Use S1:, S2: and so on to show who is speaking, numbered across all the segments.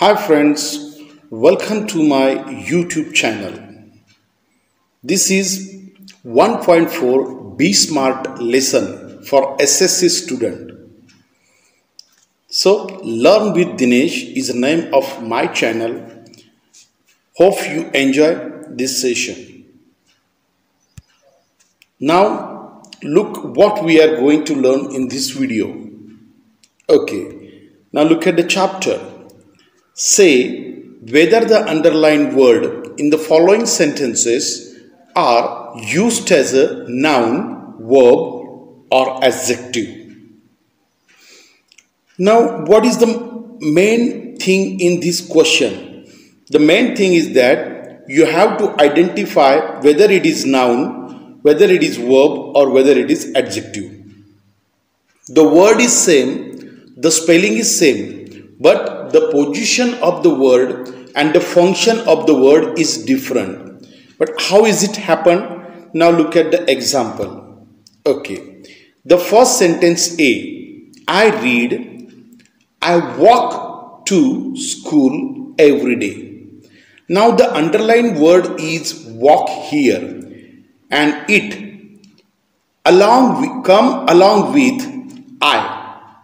S1: Hi friends, welcome to my YouTube channel. This is 1.4 Be Smart lesson for SSC student. So Learn with Dinesh is the name of my channel. Hope you enjoy this session. Now look what we are going to learn in this video. Okay, now look at the chapter. Say whether the underlined word in the following sentences are used as a noun, verb, or adjective. Now, what is the main thing in this question? The main thing is that you have to identify whether it is noun, whether it is verb, or whether it is adjective. The word is same, the spelling is same but the position of the word and the function of the word is different. But how is it happen? Now look at the example. Okay. The first sentence a. I read i walk to school every day. Now the underlined word is walk here. And it along come along with i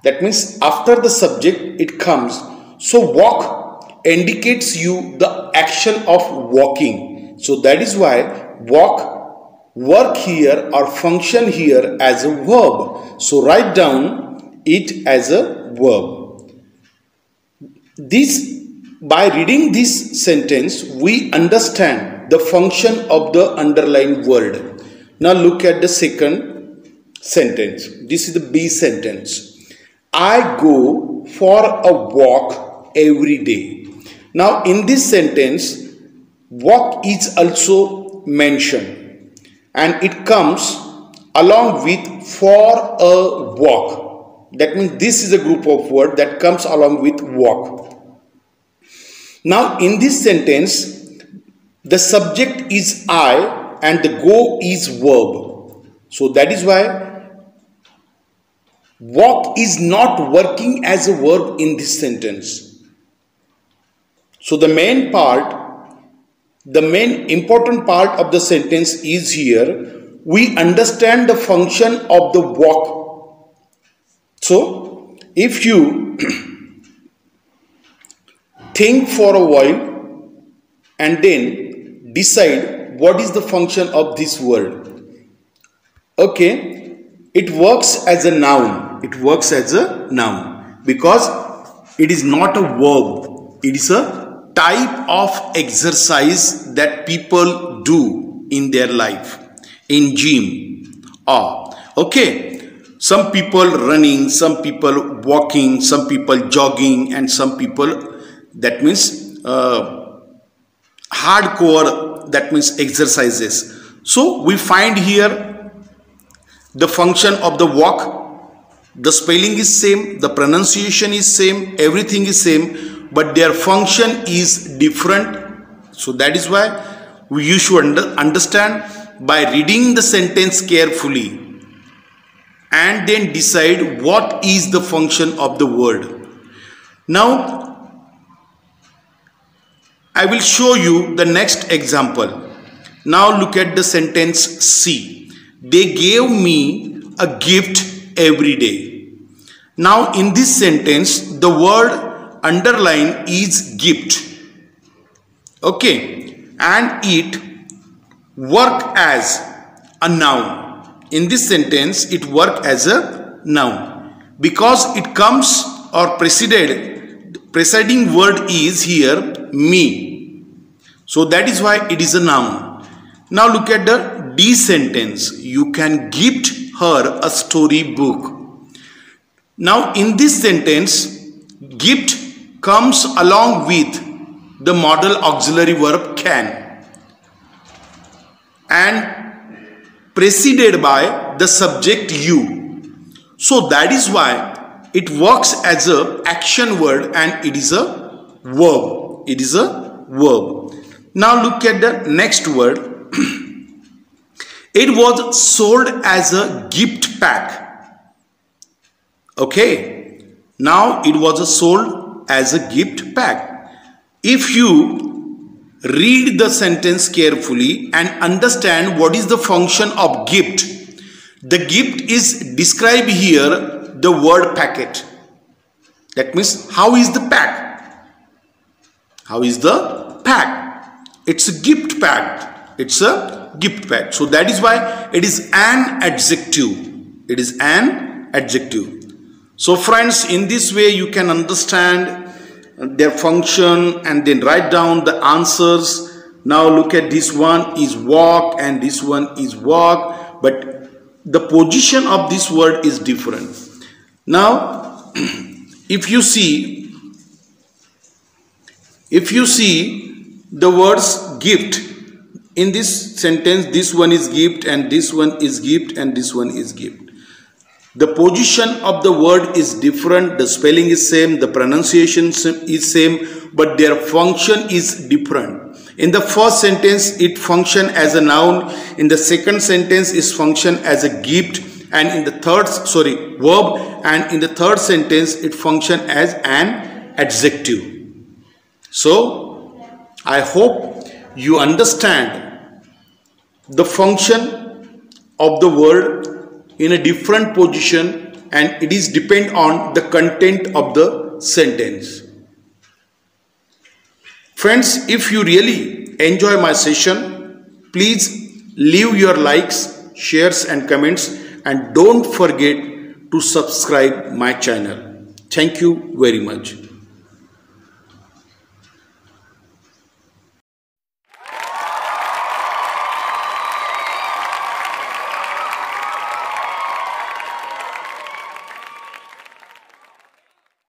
S1: that means after the subject it comes. So walk indicates you the action of walking. So that is why walk, work here or function here as a verb. So write down it as a verb. This by reading this sentence we understand the function of the underlined word. Now look at the second sentence. This is the B sentence. I go for a walk every day. Now, in this sentence, walk is also mentioned and it comes along with for a walk. That means this is a group of word that comes along with walk. Now, in this sentence, the subject is I and the go is verb. So that is why Walk is not working as a verb in this sentence. So the main part, the main important part of the sentence is here. We understand the function of the walk. So if you think for a while and then decide what is the function of this word. Okay, it works as a noun it works as a noun. Because it is not a verb it is a type of exercise that people do in their life in gym. Or okay. Some people running some people walking some people jogging and some people that means uh, hardcore that means exercises. So we find here the function of the walk the spelling is same the pronunciation is same everything is same but their function is different. So that is why you should understand by reading the sentence carefully and then decide what is the function of the word. Now I will show you the next example. Now look at the sentence C. They gave me a gift every day. Now in this sentence the word underline is gift. Okay and it work as a noun. In this sentence it work as a noun because it comes or preceded preceding word is here me. So that is why it is a noun. Now look at the D sentence. You can gift her a story book. Now in this sentence, gift comes along with the modal auxiliary verb can and preceded by the subject you. So that is why it works as a action word and it is a verb. It is a verb. Now look at the next word. It was sold as a gift pack. Okay. Now it was sold as a gift pack. if you read the sentence carefully and understand what is the function of gift, the gift is described here the word packet. That means how is the pack? How is the pack? It's a gift pack. It's a gift pack. So that is why it is an adjective. It is an adjective. So friends, in this way you can understand their function and then write down the answers. Now look at this one is walk and this one is walk. But the position of this word is different. Now, if you see, if you see the words gift, in this sentence, this one is gift and this one is gift and this one is gift. The position of the word is different, the spelling is same, the pronunciation is same, but their function is different. In the first sentence, it function as a noun. In the second sentence, is function as a gift. And in the third, sorry, verb. And in the third sentence, it function as an adjective. So, I hope you understand the function of the word in a different position and it is depend on the content of the sentence. Friends, if you really enjoy my session, please leave your likes, shares and comments and don't forget to subscribe my channel. Thank you very much.